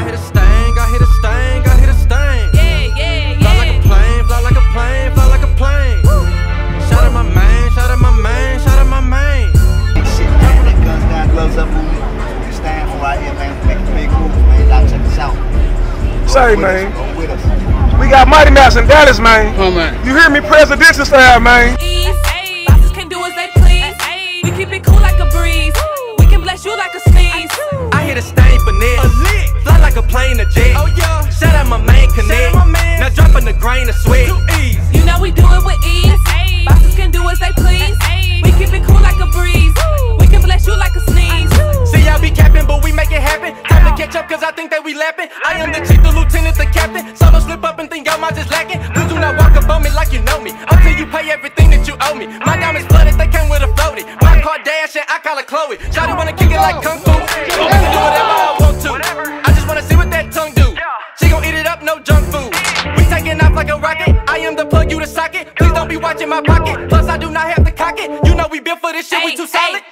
I hit a sting, I hit a sting, I hit a sting. Yeah, yeah, Fly like a plane, fly like a plane, fly like a plane. Shout out my main, shout out my main, shout out my main. Shit, man, that guns down, gloves up movement. We stand for right here, man. Make a big move, man. Y'all check us out. Say, man. us, with us. We got Mighty Mouse in Dallas, man. Come on. You hear me, presidential style, man. Catch up, cause I think that we lapping. I am the chief, the lieutenant, the captain. Solo slip up and think y'all might just lacking. Please do not walk up on me like you know me. Until you pay everything that you owe me. My diamonds flooded, they came with a floaty. My Kardashian, I call her Khloe. Shawty wanna kick it like Kung Fu. I can do whatever I want to. I just wanna see what that tongue do. She gon' eat it up, no junk food. We taking off like a rocket. I am the plug, you the socket. Please don't be watching my pocket. Plus, I do not have to cock it. You know we built for this shit, we too solid.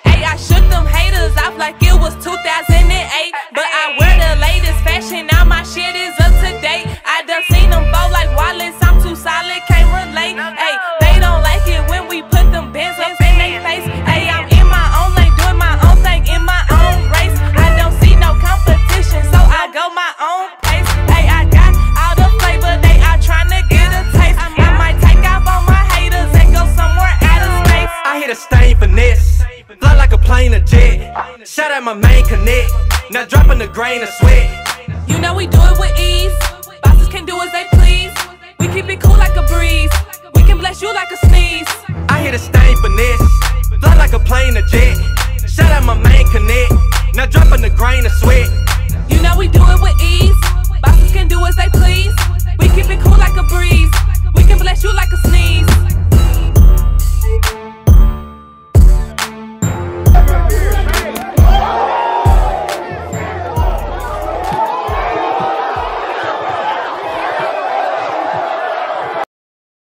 plane or jet. Shout out my main connect, now dropping a grain of sweat. You know we do it with ease. Bosses can do as they please. We keep it cool like a breeze. We can bless you like a sneeze. I hit a stain finesse, fly like a plane a jet. Shout out my main connect, now dropping a grain of sweat. You know we do it with ease. Bosses can do as they please.